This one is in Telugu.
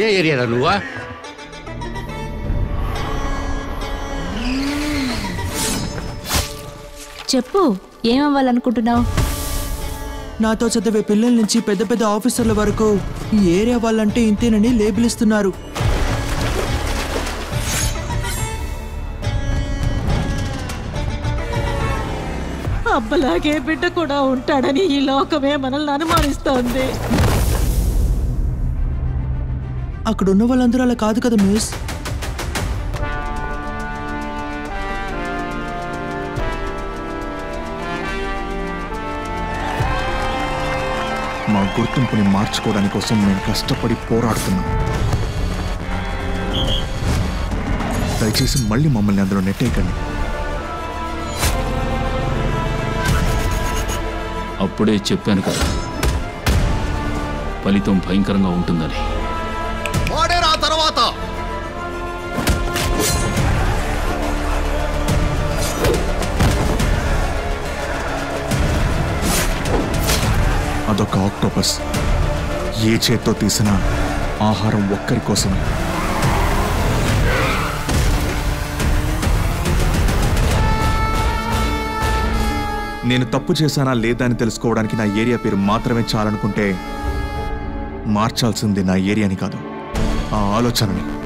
ఏ ఏరియారా నువ్వా? చెప్పు ఏమవ్వాలనుకుంటున్నావు? నాతో చదివే పిల్లల నుంచి పెద్ద పెద్ద ఆఫీసర్ల వరకు ఈ ఏరియా వాళ్ళంటే ఇంతేనని లేబుల్ ఇస్తున్నారు అబ్బలాగే బిడ్డ కూడా ఉంటాడని ఈ లోకమే మనల్ని అనుమానిస్తోంది. అక్కడ ఉన్న వాళ్ళందరూ అలా కాదు కదా మిస్? మా గుర్తింపుని మార్చుకోవడానికి కోసం మేము కష్టపడి పోరాడుతున్నాం. దయచేసి మళ్ళీ మమ్మల్ని అందులో నెట్టేయకండి. అప్పుడే చెప్పాను కదా ఫలితం భయంకరంగా ఉంటుందని. అదొక ఆక్టోపస్ ఏ చేత్తో తీసినా ఆహారం ఒక్కరి కోసమే. నేను తప్పు చేశానా లేదా అని తెలుసుకోవడానికి నా ఏరియా పేరు మాత్రమే చాలనుకుంటే మార్చాల్సింది నా ఏరియాని కాదు. ఆ ఆలోచనని.